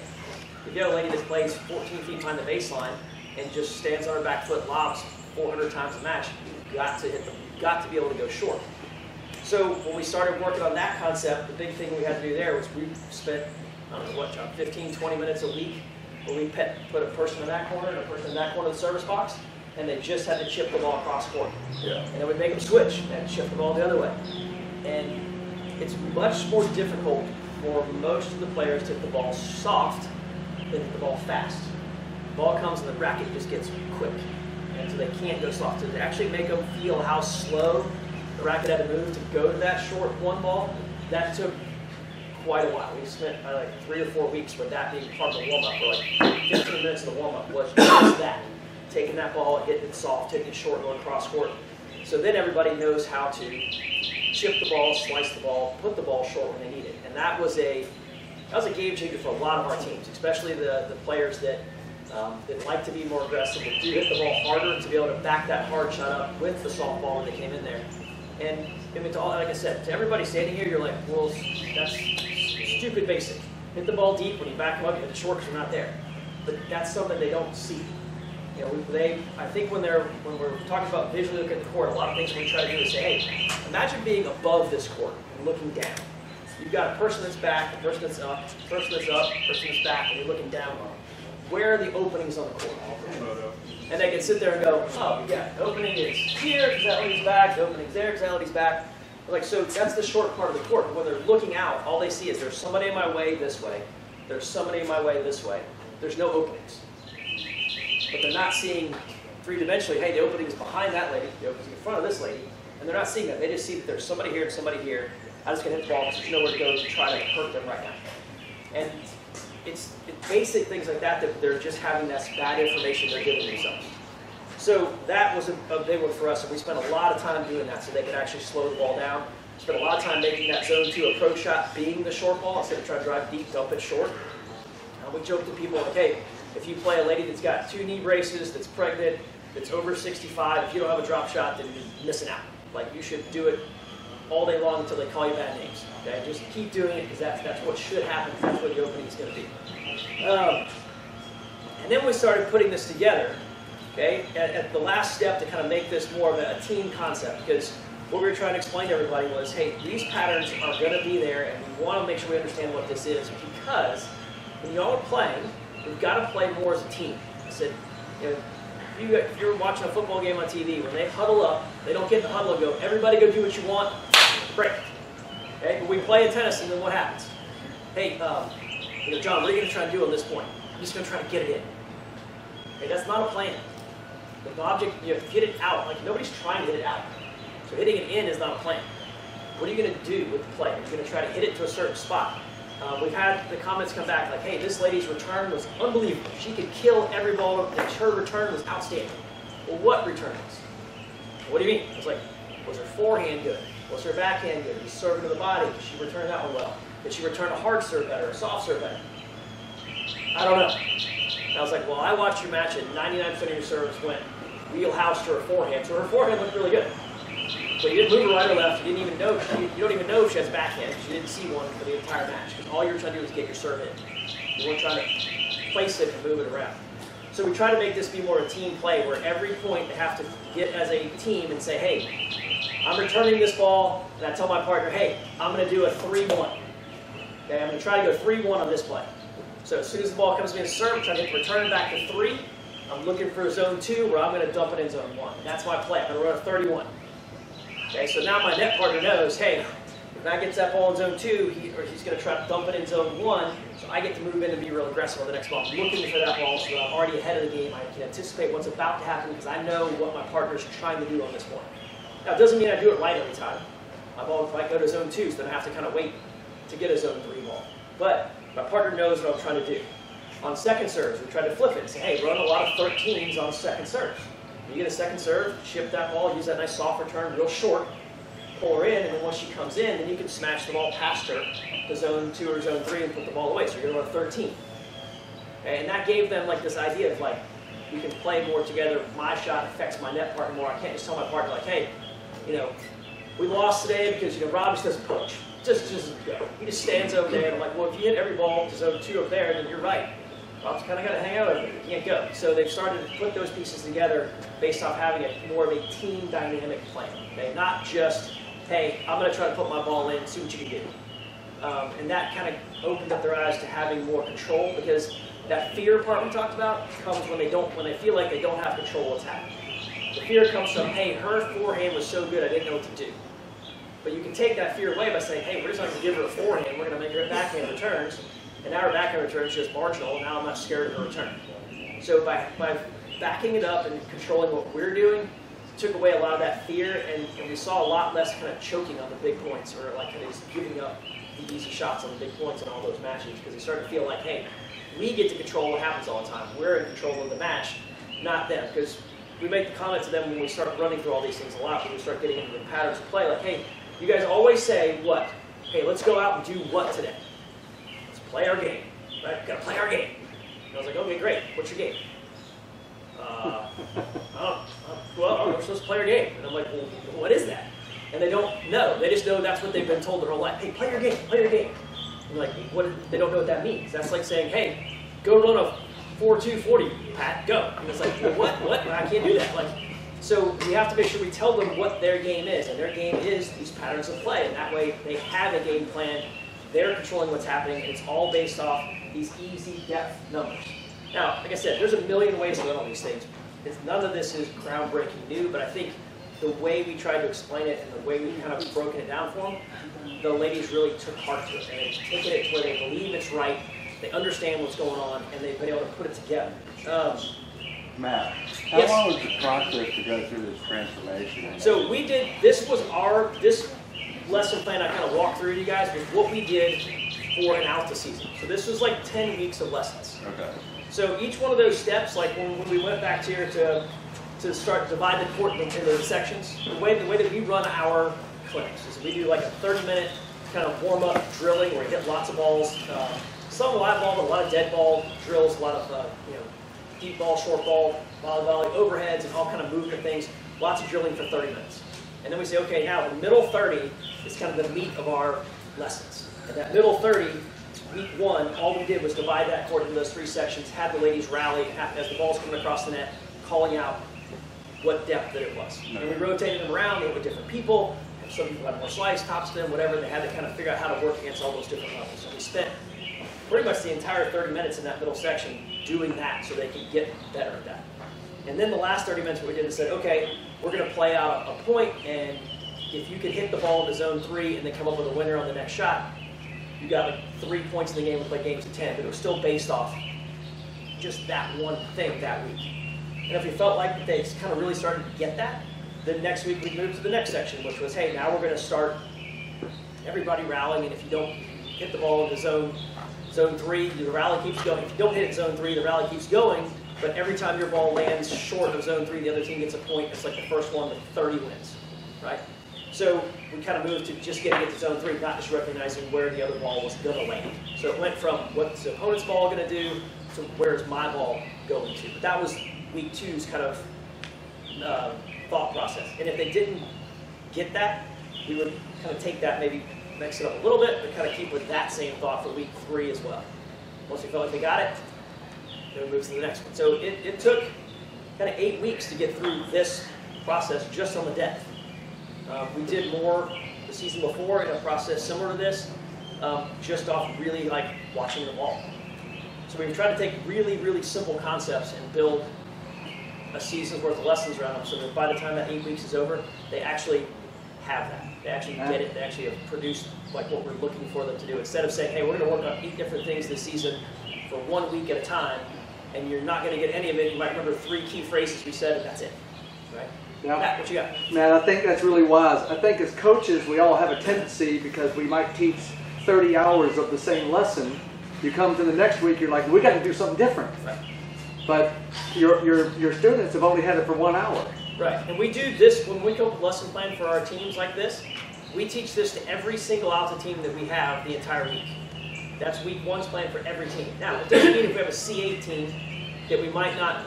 If you have a lady that plays 14 feet behind the baseline and just stands on her back foot, lobs 400 times a match, you've got to hit them. You've got to be able to go short. So when we started working on that concept, the big thing we had to do there was we spent, I don't know what, John, 15, 20 minutes a week where we pet, put a person in that corner and a person in that corner of the service box, and they just had to chip the ball across court. Yeah. And then we'd make them switch and shift the ball the other way. And it's much more difficult for most of the players to hit the ball soft than hit the ball fast. The ball comes and the racket just gets quick. And so they can't go soft. So To actually make them feel how slow the racket had to move to go to that short one ball, that took quite a while. We spent uh, like three or four weeks with that being part of the warm up. For like 15 minutes of the warm up was just that. Taking that ball, hitting it soft, taking it short, going across court. So then everybody knows how to chip the ball, slice the ball, put the ball short when they need it. And that was a that was a game changer for a lot of our teams, especially the, the players that um, that like to be more aggressive, that do hit the ball harder, to be able to back that hard shot up with the soft ball when they came in there. And I mean, to all, like I said, to everybody standing here, you're like, well, that's stupid basic. Hit the ball deep when you back up, the short you're not there. But that's something they don't see. You know, they, I think when they're, when we're talking about visually looking at the court, a lot of things we try to do is say, hey, imagine being above this court and looking down. You've got a person that's back, a person that's up, a person that's up, a person that's back, and you're looking down. Where are the openings on the court? And they can sit there and go, oh, yeah, the opening is here because that lady's back, the opening's there because that lady's back. Like, so that's the short part of the court. When they're looking out, all they see is there's somebody in my way this way, there's somebody in my way this way. There's no openings. But they're not seeing three-dimensionally, hey, the opening is behind that lady, the opening is in front of this lady, and they're not seeing that. They just see that there's somebody here and somebody here. I just gonna hit the ball there's nowhere to go to try to hurt them right now. And it's, basic things like that that they're just having that bad information they're giving themselves. So that was a, a big one for us, and we spent a lot of time doing that so they could actually slow the ball down. Spent a lot of time making that zone two approach shot being the short ball instead of trying to drive deep, dump it short. Uh, we joke to people like, hey, if you play a lady that's got two knee braces, that's pregnant, that's over 65, if you don't have a drop shot, then you're missing out. Like you should do it all day long until they call you bad names. Okay, just keep doing it because that's that's what should happen. That's what the opening is going to be. Um, and then we started putting this together. Okay, at, at, the last step to kind of make this more of a, team concept because what we were trying to explain to everybody was, hey, these patterns are going to be there, and we want to make sure we understand what this is because when y'all are playing, we've got to play more as a team. I said, you know, if, you, you're watching a football game on TV, when they huddle up, they don't get in the huddle and go, everybody go do what you want, break. Okay, but we play in tennis, and then what happens? Hey, um, you know, John, what are you going to try to do on this point? I'm just going to try to get it in. Okay, that's not a plan. The object, you know, hit it out. Like nobody's trying to hit it out. So hitting it in is not a plan. What are you going to do with the play? You're going to try to hit it to a certain spot. Uh, we've had the comments come back like, hey, this lady's return was unbelievable. She could kill every ball. Her return was outstanding. Well, what return was? What do you mean? It's like, was her forehand good? Was her backhand good? Was serving to the body? She return that one well? Did she return a hard serve better, a soft serve better? I don't know. And I was like, well, I watched your match and 99% of your serves went wheelhouse to her forehand. So her forehand looked really good. But you didn't move her right or left. You didn't even know. She, you don't even know if she has backhand. You didn't see one for the entire match because all you were trying to do was get your serve in. You weren't trying to place it and move it around. So we try to make this be more a team play where every point they have to get as a team and say, hey, I'm returning this ball, and I tell my partner, hey, I'm going to do a 3-1. Okay, I'm going to try to go 3-1 on this play. So as soon as the ball comes to me to serve, I'm trying to return it back to 3. I'm looking for zone 2 where I'm going to dump it in zone 1. That's my play. I'm going to run a 31. Okay, so now my net partner knows, hey, if I gets that ball in zone 2, he, or he's going to try to dump it in zone 1, so I get to move in and be real aggressive on the next ball. I'm looking for that ball so I'm already ahead of the game. I can anticipate what's about to happen because I know what my partner's trying to do on this point. Now, it doesn't mean I do it right every time. My ball might go to zone 2, so then I have to kind of wait to get a zone 3 ball. But my partner knows what I'm trying to do. On second serves, we try to flip it and say, hey, run a lot of 13s on second serves. You get a second serve, chip that ball, use that nice soft return, real short, pull her in, and then once she comes in, then you can smash the ball past her to zone two or zone three and put the ball away. So you're going to run 13. Okay, and that gave them like this idea of like, we can play more together. My shot affects my net partner more. I can't just tell my partner like, hey, you know, we lost today because you know Rob just doesn't poach. Just just go. He just stands over there, and I'm like, well, if you hit every ball to zone two up there, then you're right. Rob's kind of got to hang out over there. He can't go. So they've started to put those pieces together based off having a more of a team dynamic plan. Okay, not just hey, I'm going to try to put my ball in, see what you can do. Um, and that kind of opened up their eyes to having more control because that fear part we talked about comes when they don't, when they feel like they don't have control of what's happening. The fear comes from, hey, her forehand was so good I didn't know what to do. But you can take that fear away by saying, hey, we're just not going to give her a forehand, we're going to make her a backhand returns, and now her backhand return is just marginal, now I'm not scared of her return. So by, by backing it up and controlling what we're doing, took away a lot of that fear, and, and we saw a lot less kind of choking on the big points, or like kind of giving up the easy shots on the big points in all those matches, because they started to feel like, hey, we get to control what happens all the time. We're in control of the match, not them. Because we make the comment to them when we start running through all these things a lot, when we start getting into the patterns of play, like, hey, you guys always say what? Hey, let's go out and do what today? Let's play our game. Right? Gotta play our game. And I was like, okay, great. What's your game? Uh, oh, well, we're supposed to play our game. And I'm like, well, what is that? And they don't know. They just know that's what they've been told their whole life. Hey, play your game. Play your game. And like, what? They don't know what that means. That's like saying, hey, go run a 4-2-40, Pat, go. And it's like, well, what? What? I can't do that. Like, so we have to make sure we tell them what their game is, and their game is these patterns of play, and that way they have a game plan. They're controlling what's happening, it's all based off these easy depth numbers. Now, like I said, there's a million ways to learn all these things. It's, none of this is groundbreaking new, but I think the way we tried to explain it and the way we kind of broken it down for them, the ladies really took heart to it, and they've taken it to where they believe it's right, they understand what's going on, and they've been able to put it together. Um, Matt, how Yes. long was the process to go through this transformation? So we did, this was our, this lesson plan I kind of walked through to you guys was what we did for an Alta season. So this was like 10 weeks of lessons. Okay. So each one of those steps, like when, when we went back here to, to start divide the court into the sections, the way, the way that we run our clinics is we do like a 30 minute kind of warm up drilling where we hit lots of balls, uh, some live ball, but a lot of dead ball drills, a lot of uh, you know deep ball, short ball, volley volley, overheads, and all kind of movement things. Lots of drilling for 30 minutes. And then we say, okay, now the middle 30 is kind of the meat of our lessons. And that middle 30, week one, all we did was divide that court into those three sections, have the ladies rally as the ball's coming across the net, calling out what depth that it was. And we rotated them around, they were different people. Some people had more slice, top spin, whatever. They had to kind of figure out how to work against all those different levels. So we spent pretty much the entire 30 minutes in that middle section doing that so they could get better at that. And then the last 30 minutes, what we did is said, okay, we're going to play out a point, and if you can hit the ball into zone three and then come up with a winner on the next shot, you got like three points in the game. We play games of 10, but it was still based off just that one thing that week. And if you felt like they kind of really started to get that, then next week we moved to the next section, which was, hey, now we're going to start everybody rallying, and if you don't hit the ball into zone zone three, the rally keeps going. If you don't hit it zone three, the rally keeps going. But every time your ball lands short of zone three, the other team gets a point. It's like the first one with 30 wins, right? So we kind of moved to just getting it to zone three, not just recognizing where the other ball was going to land. So it went from what's the opponent's ball going to do to where's my ball going to. But that was week two's kind of uh, thought process. And if they didn't get that, we would kind of take that, maybe mix it up a little bit, but kind of keep with that same thought for week three as well. Once we felt like they got it, then we move to the next one. So it, it took kind of eight weeks to get through this process just on the depth. Um, we did more the season before in a process similar to this, um, just off really like watching the ball. So we've tried to take really, really simple concepts and build a season's worth of lessons around them so that by the time that eight weeks is over, they actually have that. They actually get it. They actually have produced like what we're looking for them to do. Instead of saying, hey, we're going to work on eight different things this season for one week at a time, and you're not going to get any of it. You might remember three key phrases we said, and that's it. Right? Yeah. Matt, what you got? Man, I think that's really wise. I think as coaches, we all have a tendency because we might teach 30 hours of the same lesson. You come to the next week, you're like, we got to do something different. Right. But your, your, your students have only had it for one hour. Right, and we do this when we with lesson plan for our teams like this. We teach this to every single Alta team that we have the entire week. That's week one's plan for every team. Now, it doesn't mean if we have a C8 team that we might not,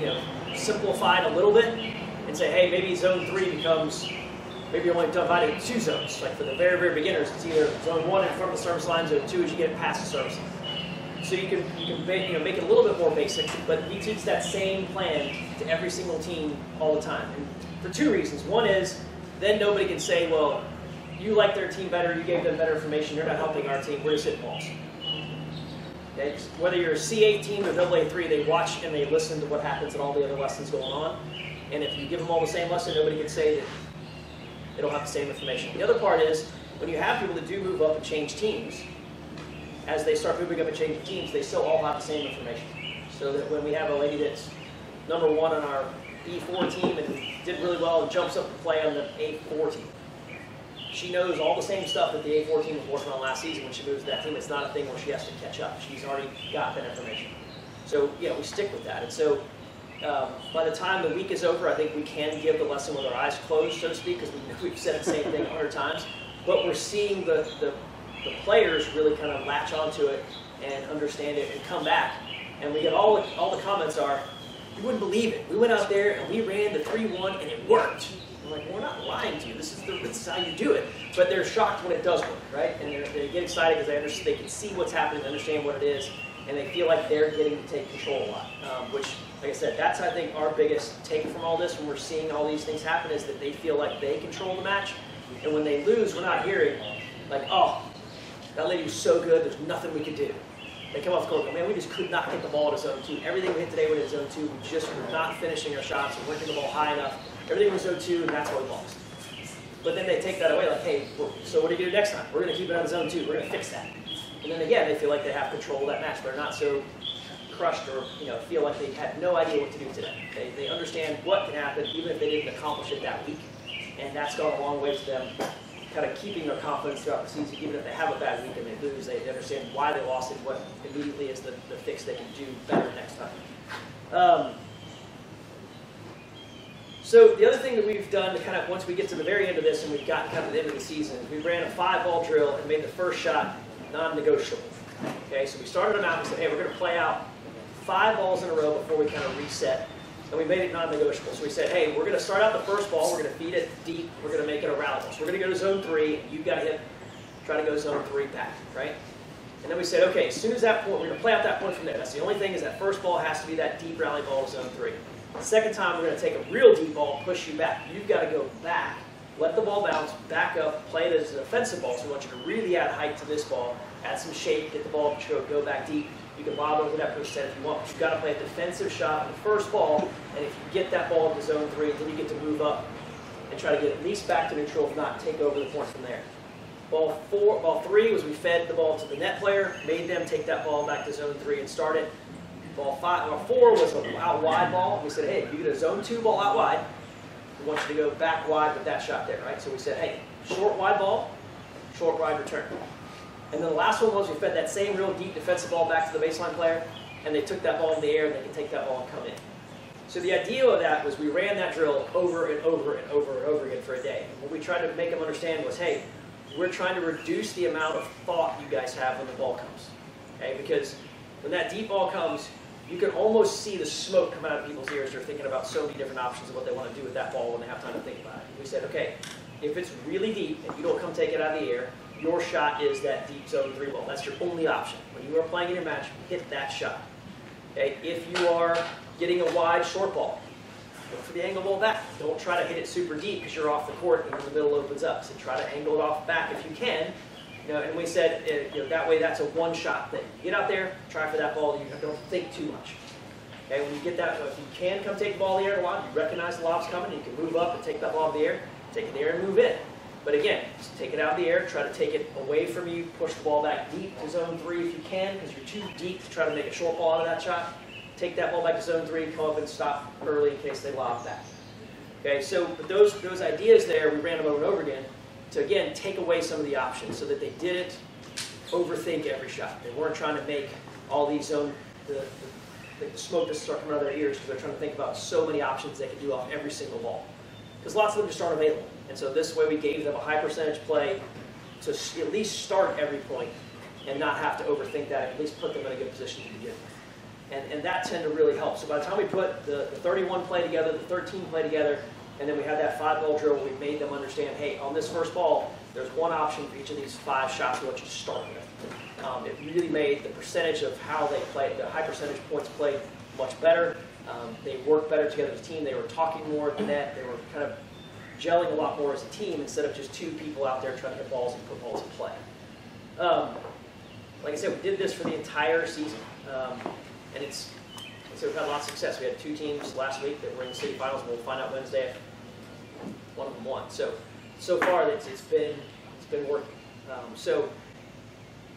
you know, simplify it a little bit and say, hey, maybe zone three becomes, maybe you're only dividing two zones. Like for the very, very beginners, it's either zone one in front of the service line, zone two as you get past the service line. So you can you can make, you know, make it a little bit more basic, but we teach that same plan to every single team all the time. And for two reasons. One is then nobody can say, well, you like their team better, you gave them better information, you're not helping our team, we're just hitting balls. Okay? Whether you're a C8 team or AA3, they watch and they listen to what happens in all the other lessons going on. And if you give them all the same lesson, nobody can say that they don't have the same information. The other part is when you have people that do move up and change teams, as they start moving up and changing teams, they still all have the same information. So that when we have a lady that's number one on our E4 team and did really well and jumps up to play on the A4 team, she knows all the same stuff that the A4 team was working on last season when she moves to that team. It's not a thing where she has to catch up. She's already got that information. So, yeah, we stick with that. And so um, by the time the week is over, I think we can give the lesson with our eyes closed, so to speak, because we, we've said the same thing a hundred times. But we're seeing the, the, the players really kind of latch onto it and understand it and come back. And we get all the, all the comments are, you wouldn't believe it. We went out there and we ran the 3-1 and it worked. I'm like, we're not lying to you. This is, the, this is how you do it. But they're shocked when it does work, right? And they get excited because they, understand, they can see what's happening, understand what it is, and they feel like they're getting to take control a lot. Um, which, like I said, that's I think our biggest take from all this when we're seeing all these things happen is that they feel like they control the match, and when they lose, we're not hearing like, oh, that lady was so good, there's nothing we could do. They come off the court, man, we just could not get the ball to zone two. Everything we hit today went in zone two. We just were not finishing our shots. We weren't getting the ball high enough. Everything was zone two, and that's why we lost. But then they take that away, like, hey, so what are you going to do next time? We're going to keep it on zone two. We're going to fix that. And then again, they feel like they have control of that match. They're not so crushed or you know feel like they had no idea what to do today. They, they understand what can happen even if they didn't accomplish it that week. And that's gone a long way to them kind of keeping their confidence throughout the season, even if they have a bad week and they lose, they understand why they lost and what immediately is the, the fix they can do better next time. Um, so the other thing that we've done to kind of, once we get to the very end of this and we've gotten kind of the end of the season, we ran a five ball drill and made the first shot non-negotiable. Okay, so we started them out and said, hey, we're going to play out five balls in a row before we kind of reset and we made it non-negotiable. So we said, hey, we're going to start out the first ball. We're going to feed it deep. We're going to make it a rally. So we're going to go to zone three. You've got to hit, try to go zone three back, right? And then we said, okay, as soon as that point, we're going to play out that point from there. That's the only thing is that first ball has to be that deep rally ball to zone three. The second time, we're going to take a real deep ball, push you back. You've got to go back, let the ball bounce, back up, play it as an offensive ball. So we want you to really add height to this ball, add some shape, get the ball to go back deep. You can lob over that push set if you want, but you've got to play a defensive shot on the first ball, and if you get that ball into zone three, then you get to move up and try to get at least back to neutral, if not take over the point from there. Ball four, ball three was we fed the ball to the net player, made them take that ball back to zone three and start it. Ball five, ball four was an out wide ball. We said, hey, if you get a zone two ball out wide. We want you to go back wide with that shot there, right? So we said, hey, short wide ball, short wide return. And then the last one was we fed that same real deep defensive ball back to the baseline player, and they took that ball in the air, and they could take that ball and come in. So the idea of that was we ran that drill over and over and over and over again for a day. And what we tried to make them understand was, hey, we're trying to reduce the amount of thought you guys have when the ball comes. Okay, because when that deep ball comes, you can almost see the smoke come out of people's ears. They're thinking about so many different options of what they want to do with that ball when they have time to think about it. We said, okay, if it's really deep and you don't come take it out of the air, your shot is that deep zone three ball. That's your only option. When you are playing in your match, hit that shot. Okay? If you are getting a wide short ball, look for the angle ball back. Don't try to hit it super deep because you're off the court and the middle opens up. So try to angle it off back if you can. You know, and we said uh, you know, that way that's a one shot thing. Get out there, try for that ball. You don't think too much. Okay, when you get that, if you can come take the ball in the air a lot, you recognize the lob's coming, you can move up and take that ball in the air, take it in the air and move in. But again, take it out of the air, try to take it away from you, push the ball back deep to zone three if you can, because you're too deep to try to make a short ball out of that shot. Take that ball back to zone three, come up and stop early in case they lob that. Okay, so but those, those ideas there, we ran them over and over again to, again, take away some of the options so that they didn't overthink every shot. They weren't trying to make all these zone, the, the, the smoke just start coming out of their ears because they're trying to think about so many options they could do off every single ball. Because lots of them just aren't available. And so this way we gave them a high percentage play to at least start every point and not have to overthink that, at least put them in a good position to begin with. And, and that tend to really help. So by the time we put the, the 31 play together, the 13 play together, and then we had that five ball drill we made them understand, hey, on this first ball, there's one option for each of these five shots we want you to start with. Um, it really made the percentage of how they played, the high percentage points played much better. Um, they worked better together as a team. They were talking more at the net. They were kind of gelling a lot more as a team instead of just two people out there trying to hit balls and put balls in play. Um, like I said, we did this for the entire season, um, and it's so we've had lots of success. We had two teams last week that were in the city finals. and We'll find out Wednesday if one of them won. So so far, it's, it's been it's been working. Um, so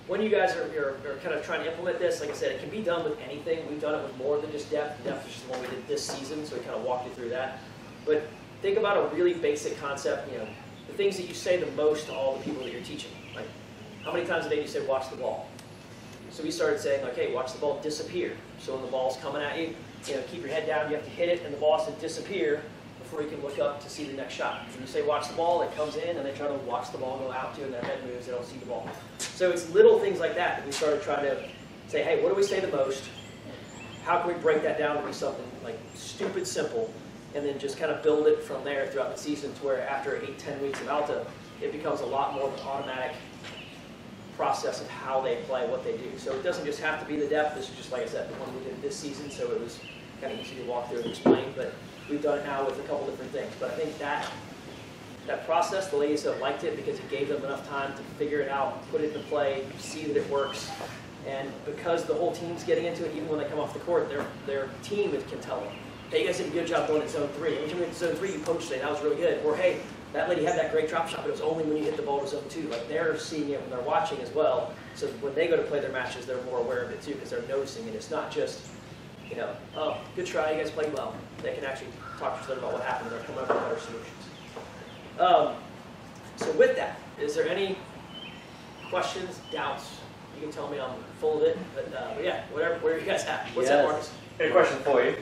when you guys are, are, are, kind of trying to implement this, like I said, it can be done with anything. We've done it with more than just depth. Depth is just the one we did this season, so we kind of walked you through that. But think about a really basic concept. You know, the things that you say the most to all the people that you're teaching. Like, how many times a day do you say, "Watch the ball"? So we started saying, okay, watch the ball disappear. So when the ball's coming at you, you know, keep your head down. You have to hit it, and the ball has to disappear before you can look up to see the next shot. When you say watch the ball, it comes in, and they try to watch the ball go out to, and their head moves, they don't see the ball. So it's little things like that that we started trying to say, hey, what do we say the most? How can we break that down to be something like stupid simple, and then just kind of build it from there throughout the season to where after eight, ten weeks of Alta, it becomes a lot more of an automatic process of how they play, what they do. So it doesn't just have to be the depth. This is just, like I said, the one we did this season, so it was kind of easy to walk through and explain. But we've done it now with a couple different things. But I think that that process, the ladies have liked it because it gave them enough time to figure it out, put it into play, see that it works. And because the whole team's getting into it, even when they come off the court, their their team can tell them, hey, you guys did a good job going at zone three. Every time we went zone three, you poached today. That was really good. Or, hey, that lady had that great drop shot, but it was only when you hit the ball to zone two. Like they're seeing it when they're watching as well. So when they go to play their matches, they're more aware of it too because they're noticing it. It's not just, you know, oh, good try, you guys played well. They can actually talk to each other about what happened and they're coming up with better solutions. Um, so with that, is there any questions, doubts? You can tell me I'm full of it, but, uh, but yeah, whatever, where are you guys at? What's that, Yes. Marcus? Got a question for you.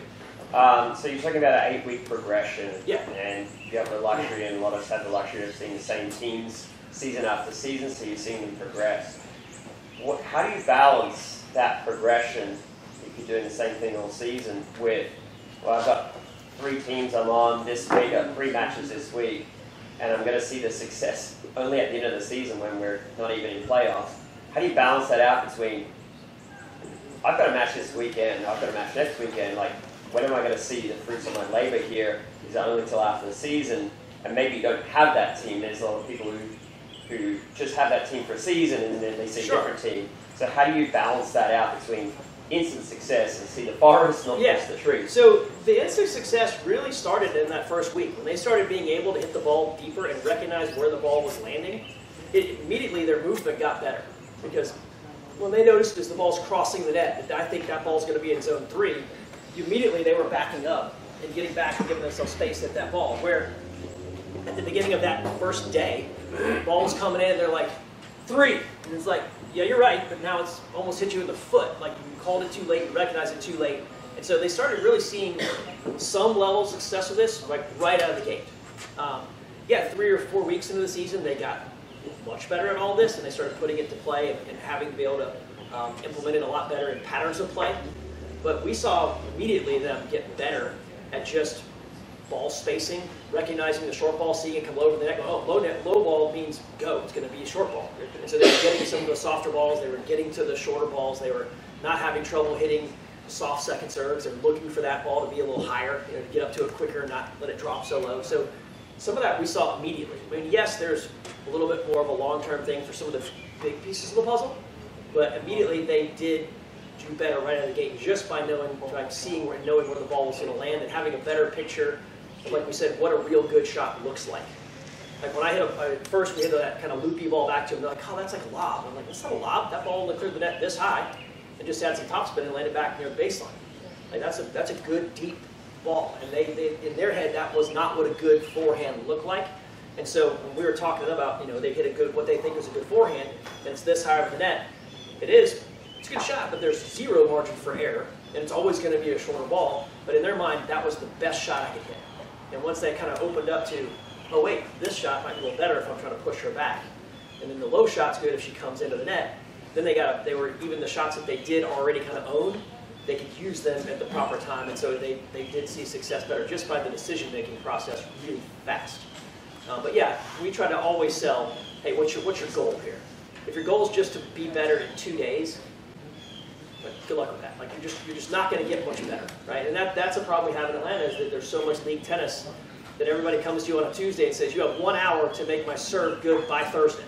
Um, so you're talking about an eight-week progression, Yeah. and you have the luxury, and a lot of us have the luxury of seeing the same teams season after season, so you're seeing them progress. What, how do you balance that progression if you're doing the same thing all season with, well, I've got three teams I'm on this week, I've got three matches this week, and I'm going to see the success only at the end of the season when we're not even in playoffs. How do you balance that out between I've got a match this weekend, I've got a match next weekend, like when am I going to see the fruits of my labor here? Is that only until after the season? And maybe you don't have that team. There's a lot of people who, who just have that team for a season and then they see Sure. a different team. So how do you balance that out between instant success and see the forest, not Yeah. just the trees? So the instant success really started in that first week when they started being able to hit the ball deeper and recognize where the ball was landing. It immediately their movement got better because when they noticed as the ball's crossing the net, I think that ball's going to be in zone three. Immediately they were backing up and getting back and giving themselves space at that ball. Where at the beginning of that first day, ball was coming in, they're like three, and it's like yeah, you're right, but now it's almost hit you in the foot. Like you called it too late, you recognized it too late. And so they started really seeing some level of success with this, like right out of the gate. Um, yeah, three or four weeks into the season, they got much better at all this, and they started putting it to play and, and having to be able to um, implement it a lot better in patterns of play. But we saw immediately them get better at just ball spacing, recognizing the short ball, seeing it come over the net. Oh, low net, low ball means go. It's going to be a short ball. And so they were getting some of the softer balls. They were getting to the shorter balls. They were not having trouble hitting soft second serves. They're looking for that ball to be a little higher, you know, to get up to it quicker and not let it drop so low. So some of that we saw immediately. I mean, yes, there's a little bit more of a long-term thing for some of the big pieces of the puzzle, but immediately they did do better right out of the gate just by knowing, like seeing where, knowing where the ball was going to land and having a better picture of, like we said, what a real good shot looks like. Like when I hit a, first we hit that kind of loopy ball back to him, they're like, oh, that's like a lob. I'm like, that's not a lob. That ball cleared the net this high and just had some topspin and landed back near the baseline. Like that's a that's a good deep ball. And they, they in their head that was not what a good forehand looked like. And so when we were talking about, you know, they hit a good what they think is a good forehand, and it's this high over the net. It is, it's a good shot, but there's zero margin for error, and it's always going to be a shorter ball. But in their mind, that was the best shot I could hit. And once they kind of opened up to, oh wait, this shot might be a little better if I'm trying to push her back, and then the low shot's good if she comes into the net. Then they got they were even the shots that they did already kind of own, they could use them at the proper time, and so they, they did see success better just by the decision making process really fast. Uh, but yeah, we try to always sell, hey, what's your what's your goal here? If your goal is just to be better in two days, but good luck with that. Like you're just you're just not going to get much better, right? And that that's a problem we have in Atlanta is that there's so much league tennis that everybody comes to you on a Tuesday and says, you have one hour to make my serve good by Thursday.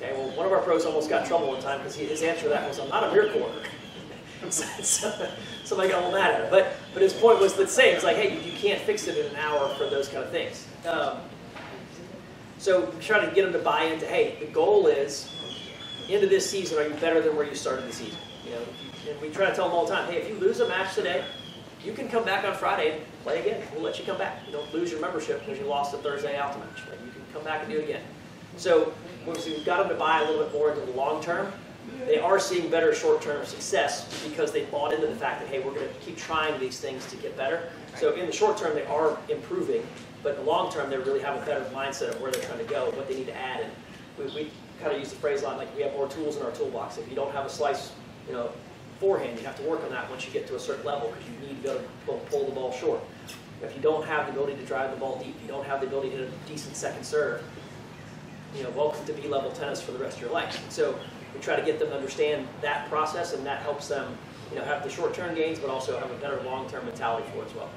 Okay, well, one of our pros almost got trouble one time because his answer to that was, I'm not a beer quarter. so, so- somebody got a little. But, but his point was the same. It's like, hey, you, you can't fix it in an hour for those kind of things. Um, so we try to get them to buy into, hey, the goal is, into this season, are you better than where you started the season? You know, and we try to tell them all the time, hey, if you lose a match today, you can come back on Friday and play again. We'll let you come back. You don't lose your membership because you lost a Thursday out match. Like, you can come back and do it again. So obviously, we've got them to buy a little bit more into the long term. They are seeing better short-term success because they bought into the fact that, hey, we're going to keep trying these things to get better. So in the short term, they are improving, but in the long term, they really have a better mindset of where they're trying to go, what they need to add. And we, we kind of use the phrase a lot, like we have more tools in our toolbox. If you don't have a slice, you know, forehand, you have to work on that once you get to a certain level because you need to be able to pull- the ball short. If you don't have the ability to drive the ball deep, you don't have the ability to hit a decent second serve, you know, welcome to B-level tennis for the rest of your life. So we try to get them to understand that process, and that helps them, you know, have the short-term gains, but also have a better long-term mentality for it as well.